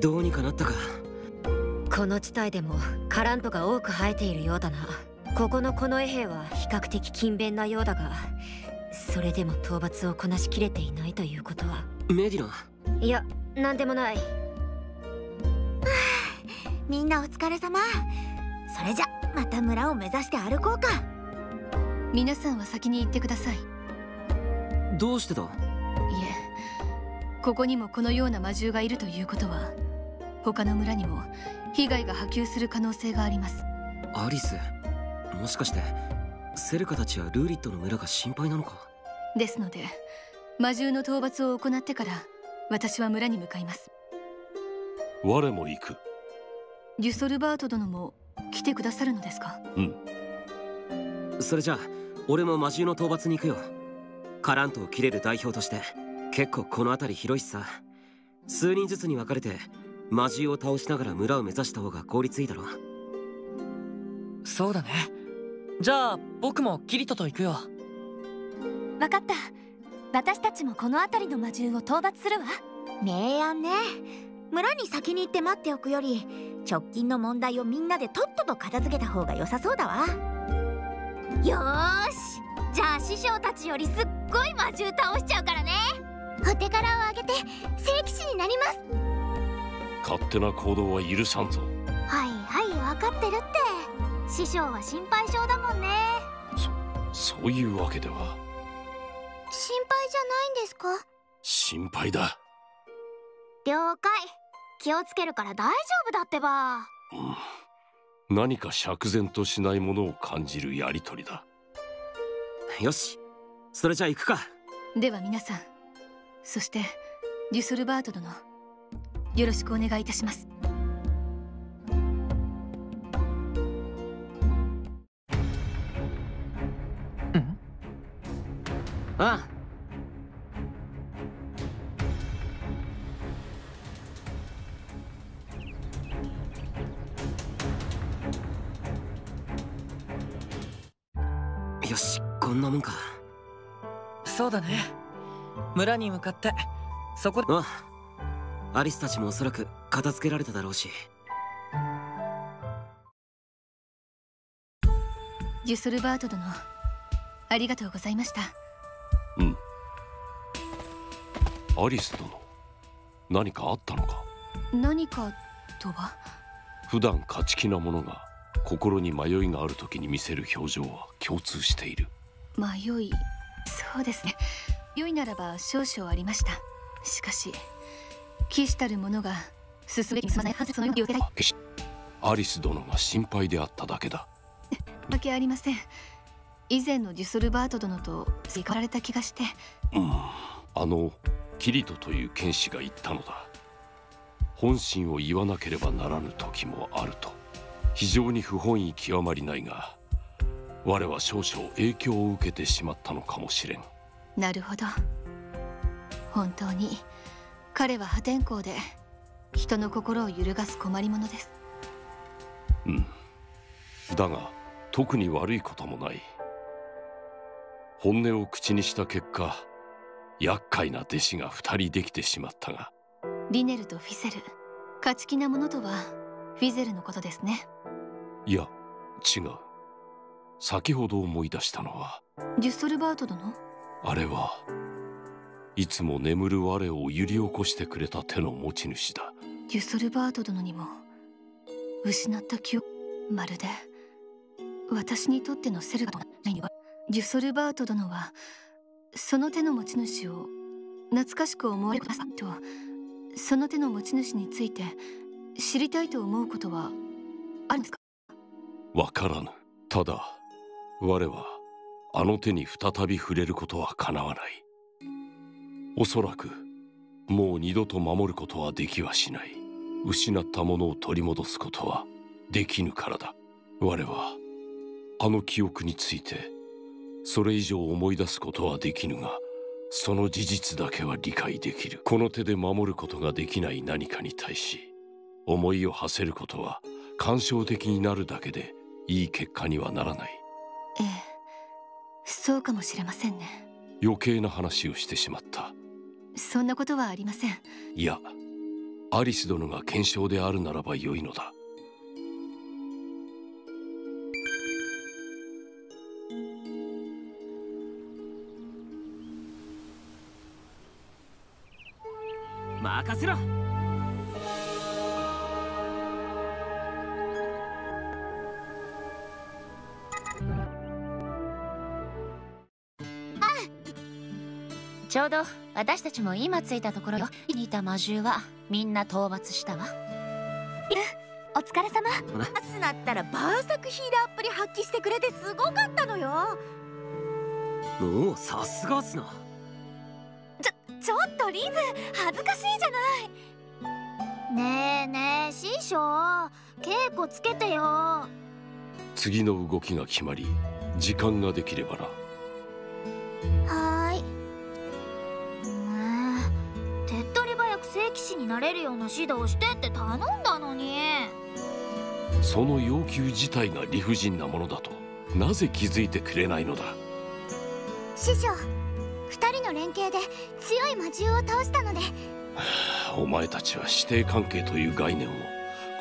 どうにかなったか。この地帯でもカラントが多く生えているようだな。ここの近衛兵は比較的勤勉なようだがそれでも討伐をこなしきれていないということは。メディナいや何でもない。みんなお疲れ様。それじゃまた村を目指して歩こうか。皆さんは先に行ってください。いどうしてだ？えここにもこのような魔獣がいるということは他の村にも被害が波及する可能性があります。アリスもしかしてセルカたちやルーリットの村が心配なのか？ですので魔獣の討伐を行ってから私は村に向かいます。我も行く。デュソルバート殿も来てくださるのですか？うん。それじゃあ俺も魔獣の討伐に行くよ。カラントを切れる代表として結構この辺り広いしさ。数人ずつに分かれて魔獣を倒しながら村を目指した方が効率いいだろそうだね。じゃあ僕もキリトと行くよ。分かった。私たちもこの辺りの魔獣を討伐するわ。明暗ね。村に先に行って待っておくより直近の問題をみんなでとっとと片付けた方が良さそうだわ。よーし。じゃあ師匠たちよりすっごい魔獣倒しちゃうからね。お手柄をあげて聖騎士になります勝手な行動は許さんぞ。はいはい分かってるって。師匠は心配性だもんね。そういうわけでは。心配じゃないんですか？心配だ。了解。気をつけるから大丈夫だってば。うん。何か釈然としないものを感じるやりとりだ。よし。それじゃあ行くか。では皆さん。そしてデュソルバート殿よろしくお願いいたします。ああ。よしこんなもんか。そうだね。村に向かってそこでああアリスたちもおそらく片付けられただろうし。デュソルバート殿ありがとうございました。うん。アリス殿何かあったのか？何かとは？普段勝ち気な者が心に迷いがある時に見せる表情は共通している。迷い？そうですね。良いならば少々ありました。しかし騎士たる者が進めに進まないはずそのように受けたいアリス殿が心配であっただけだ。わけありません。以前のデュソルバート殿と追加られた気がして。うん。あのキリトという剣士が言ったのだ。本心を言わなければならぬ時もあると。非常に不本意極まりないが我は少々影響を受けてしまったのかもしれん。なるほど。本当に彼は破天荒で人の心を揺るがす困り者です。うん。だが特に悪いこともない。本音を口にした結果厄介な弟子が二人できてしまったが。リネルとフィゼル勝ち気なものとはフィゼルのことですね。いや違う。先ほど思い出したのはデュッソルバート殿？あれはいつも眠る我を揺り起こしてくれた手の持ち主だ。デュッソルバート殿にも失った記憶まるで私にとってのセルガとないにはデュッソルバート殿はその手の持ち主を懐かしく思われるとその手の持ち主について知りたいと思うことはあるんですか？わからぬ。ただ我はあの手に再び触れることはかなわないおそらくもう二度と守ることはできはしない。失ったものを取り戻すことはできぬからだ。我はあの記憶についてそれ以上思い出すことはできぬがその事実だけは理解できる。この手で守ることができない何かに対し思いを馳せることは感傷的になるだけでいい結果にはならない。ええそうかもしれませんね。余計な話をしてしまったそんなことはありません。いやアリス殿が検証であるならばよいのだ。任せろ。ちょうど私たちも今着いたところよ。にいた魔獣はみんな討伐したわ。お疲れ様。なアスナったらバーサクヒーラーっぷり発揮してくれてすごかったのよ。おおさすがっすな。ちょっとリズ恥ずかしいじゃない。ねえねえ師匠稽古つけてよ。は次の動きが決まり時間ができればなく聖騎士になれるような指導してって頼んだのに。その要求自体が理不尽なものだとなぜ気づいてくれないのだ？師匠二人の連携で強い魔獣を倒したので。お前たちは師弟関係という概念を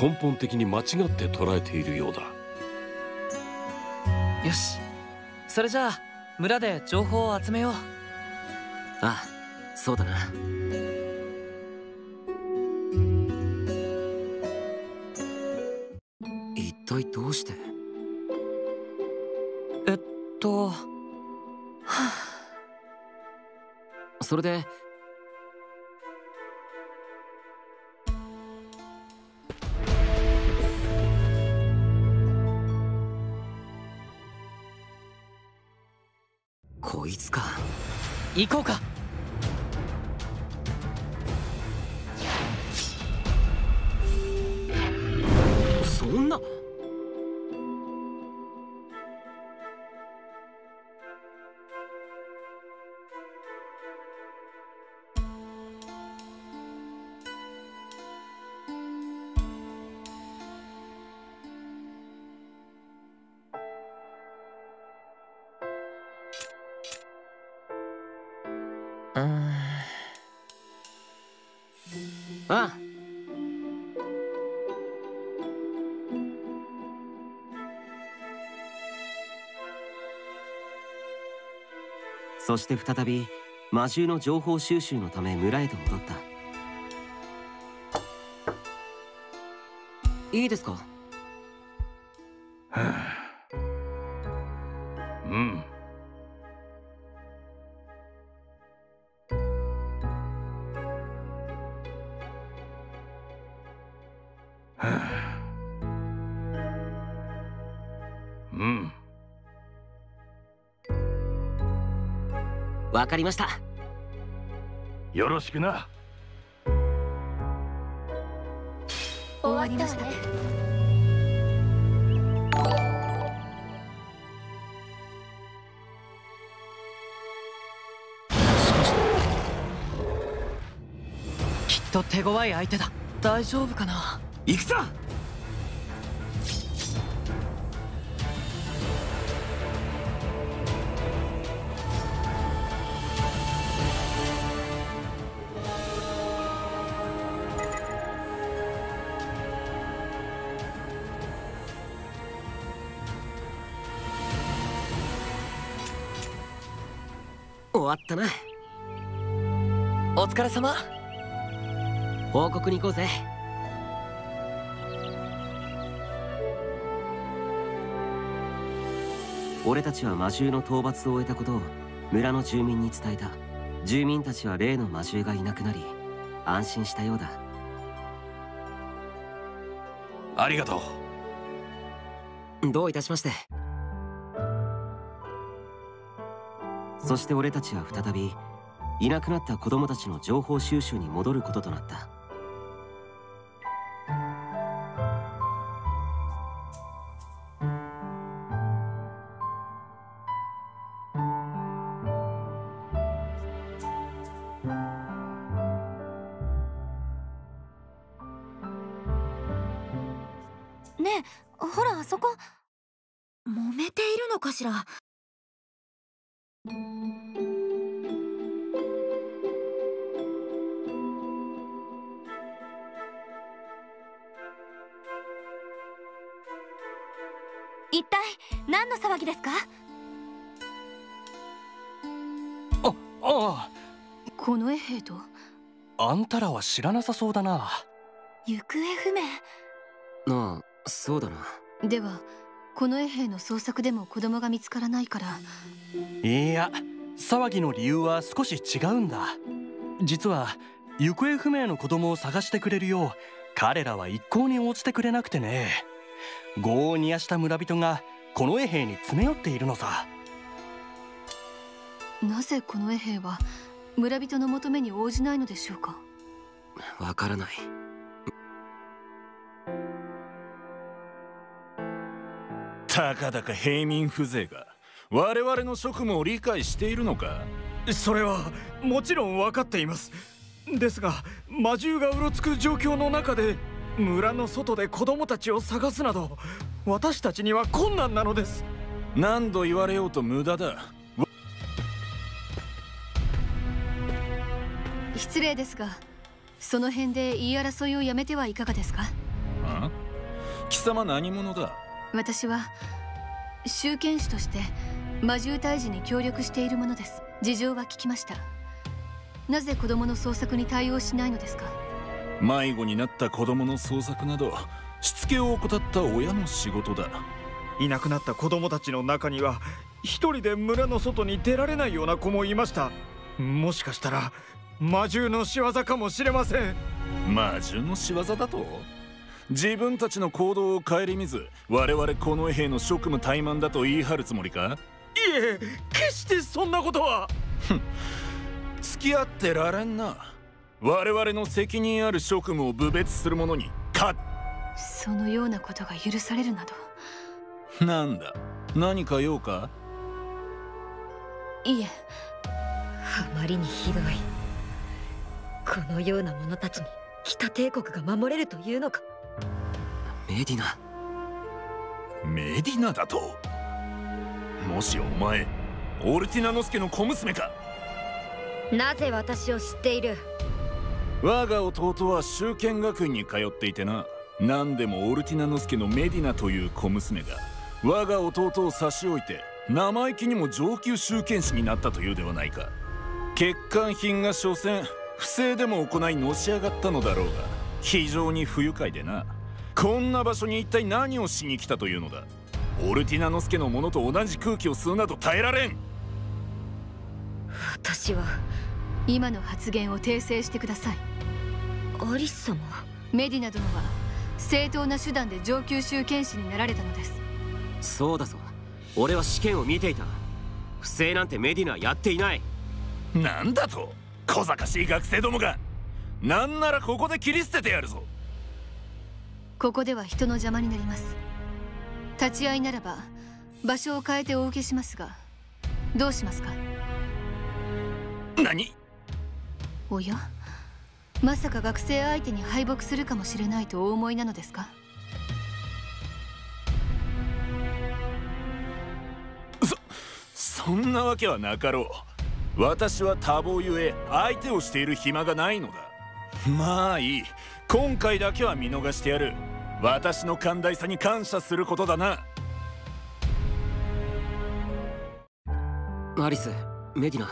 根本的に間違って捉えているようだ。よし。それじゃあ村で情報を集めよう。あそうだな体どうして？えっとそれで？こいつか。行こうかそして再び魔獣の情報収集のため村へと戻った。いいですか？はあ。うん。わかりました。よろしくな。終わりましたきっと手強い相手だ。大丈夫かな？行くぞ終わったな。お疲れ様。報告に行こうぜ。俺たちは魔獣の討伐を終えたことを村の住民に伝えた。住民たちは例の魔獣がいなくなり安心したようだ。ありがとう。どういたしましてそして俺たちは再びいなくなった子供たちの情報収集に戻ることとなった。ねえほらあそこ。揉めているのかしら？一体何の騒ぎですか？あああ。この衛兵と？あんたらは知らなさそうだな。行方不明。ああそうだな。ではこの衛兵の捜索でも子供が見つからないから。いや騒ぎの理由は少し違うんだ。実は行方不明の子供を探してくれるよう彼らは一向に応じてくれなくてね。業を煮やした村人がこの衛兵に詰め寄っているのさ。なぜこの衛兵は村人の求めに応じないのでしょうか？わからないたかだか平民風情が我々の職務を理解しているのか？それはもちろん分かっています。ですが魔獣がうろつく状況の中で村の外で子供たちを探すなど私たちには困難なのです。何度言われようと無駄だ。失礼ですがその辺で言い争いをやめてはいかがですか？あ？貴様何者だ？私は集権士として魔獣退治に協力しているものです。事情は聞きました。なぜ子供の捜索に対応しないのですか？迷子になった子供の捜索などしつけを怠った親の仕事だ。いなくなった子供たちの中には一人で村の外に出られないような子もいました。もしかしたら魔獣の仕業かもしれません。魔獣の仕業だと？自分たちの行動を顧みず我々この兵の職務怠慢だと言い張るつもりか？いえ決してそんなことは。付き合ってられんな。我々の責任ある職務を侮蔑する者にかそのようなことが許されるなど。なんだ？何か用か？いえ。あまりにひどい。このような者たちに北帝国が守れるというのかメディナ。メディナだと？もしお前オルティナノスケの小娘か？なぜ私を知っている？我が弟は修剣学院に通っていてな。何でもオルティナノスケのメディナという小娘が。我が弟を差し置いて生意気にも上級修剣士になったというではないか。欠陥品が所詮不正でも行いのし上がったのだろうが非常に不愉快でな。こんな場所に一体何をしに来たというのだ。オルティナノスケのものと同じ空気を吸うなど耐えられん。私は今の発言を訂正してください。アリス様メディナ殿は正当な手段で上級修剣士になられたのです。そうだぞ。俺は試験を見ていた。不正なんてメディナはやっていない。なんだと？小賢しい学生どもがなんならここで切り捨ててやるぞ。ここでは人の邪魔になります。立ち会いならば場所を変えてお受けしますがどうしますか？何？おや？まさか学生相手に敗北するかもしれないとお思いなのですか？そんなわけはなかろう。私は多忙ゆえ相手をしている暇がないのだまあいい。今回だけは見逃してやる。私の寛大さに感謝することだな。アリスメディナ。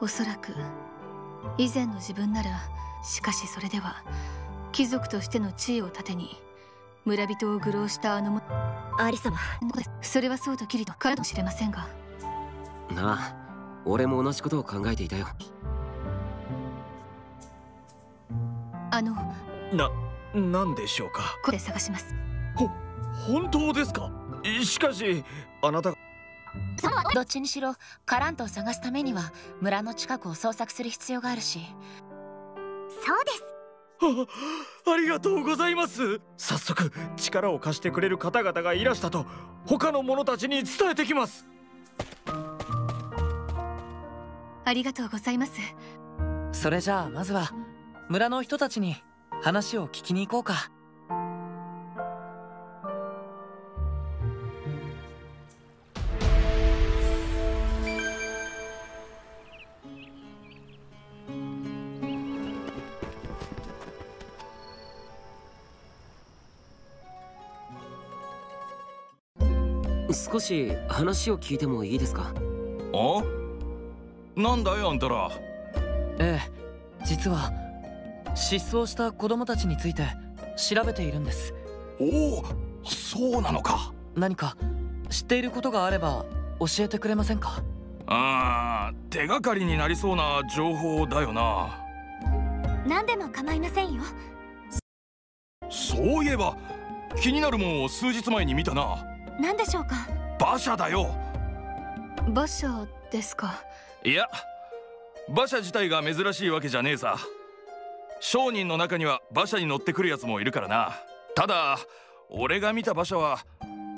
おそらく以前の自分ならしかしそれでは貴族としての地位を盾に村人を愚弄したあのもアリ様。それはそうときりとかもしれませんが。なあ俺も同じことを考えていたよあのな何でしょうか？これ探します。ほ本当ですか？しかしあなたどっちにしろカラントを探すためには村の近くを捜索する必要があるし。そうです。あありがとうございます。早速力を貸してくれる方々がいらしたと他の者たちに伝えてきます。ありがとうございます。それじゃあまずは村の人たちに話を聞きに行こうか。少し話を聞いてもいいですか？あ？なんだよあんたら。ええ実は失踪した子供たちについて調べているんです。おおそうなのか。何か知っていることがあれば教えてくれませんか？ああ手がかりになりそうな情報だよな。何でも構いませんよ。そういえば気になるもんを数日前に見たな。何でしょうか？馬車だよ。馬車ですか。いや馬車自体が珍しいわけじゃねえさ商人の中には馬車に乗ってくるやつもいるからな。ただ俺が見た馬車は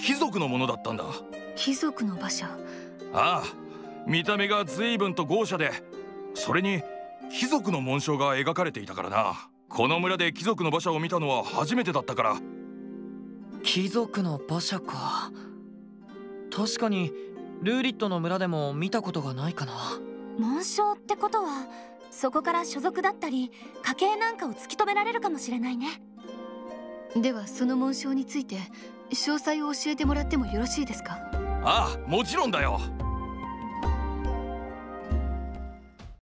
貴族のものだったんだ。貴族の馬車？ああ見た目が随分と豪奢でそれに貴族の紋章が描かれていたからな。この村で貴族の馬車を見たのは初めてだったから。貴族の馬車か。確かにルーリットの村でも見たことがないかな。紋章ってことはそこから所属だったり家系なんかを突き止められるかもしれないね。ではその紋章について詳細を教えてもらってもよろしいですか？ああもちろんだよ